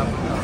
up.